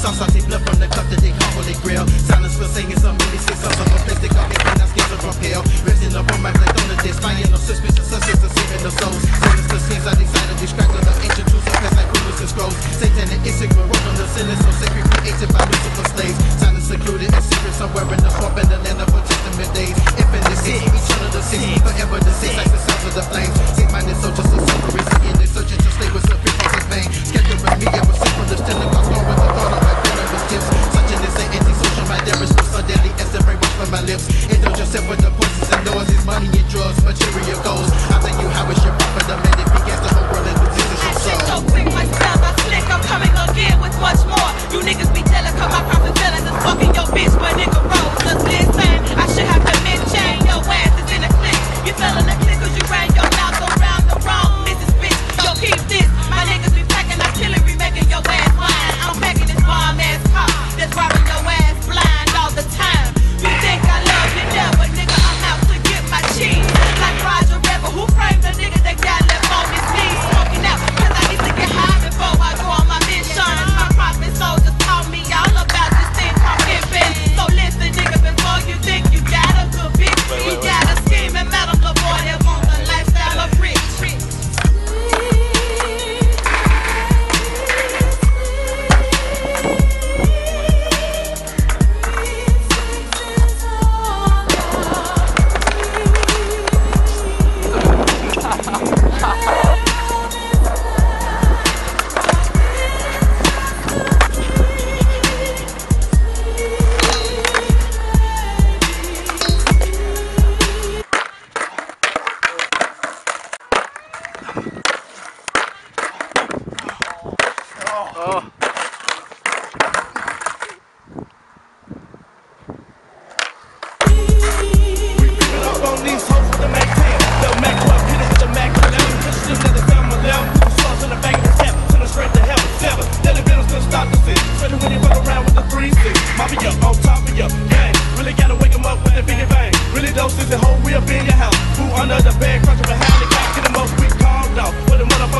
Sauce saucy blood from the cup that they call Holy Grail. Silence for singing some mini six of a place they call me when I skin from pale. Resting up on my black on the disc, finding no suspicion, suspects and saving no souls. Sinister scenes I decided to distract of the ancient truths of past like rulers and scrolls. Satan and Issachar wrote on the sinners, so sacred created by Lucifer slaves. Silence secluded and secret somewhere in the swamp in the land of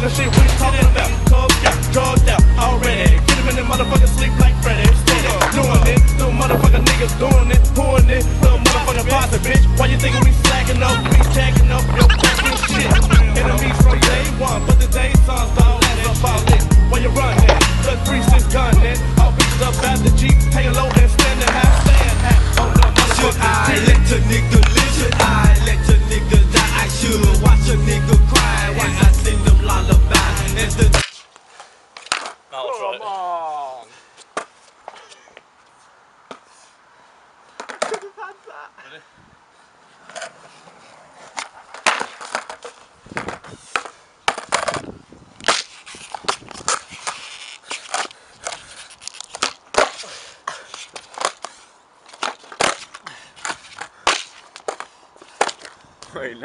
What the motherfucker shit we talking about? Cubs out, drugged out already. Get 'em in the motherfucker sleep like Freddy. Steady doing it. Little motherfucker niggas doing it. Pouring it. Little motherfucker posse, bitch. Why you thinking we slacking up? We jacking up your fucking shit. Enemies from day one, but the day sun start last about it. Where you running? The three six gunning. All bitches up at the Jeep, hanging low and standing high, stand high. On the Should I let a nigga live? Should I Come on. Wait, no.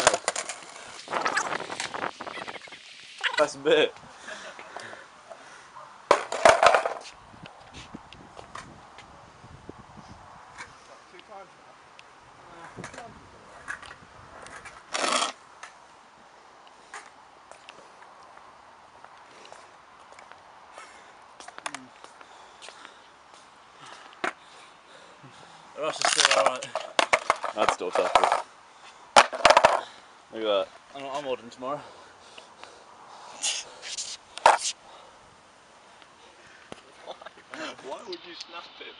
That's a bit. The rest is still alright. That's still tough. Look at that. I'm, I'm ordering tomorrow. Why would you snap it?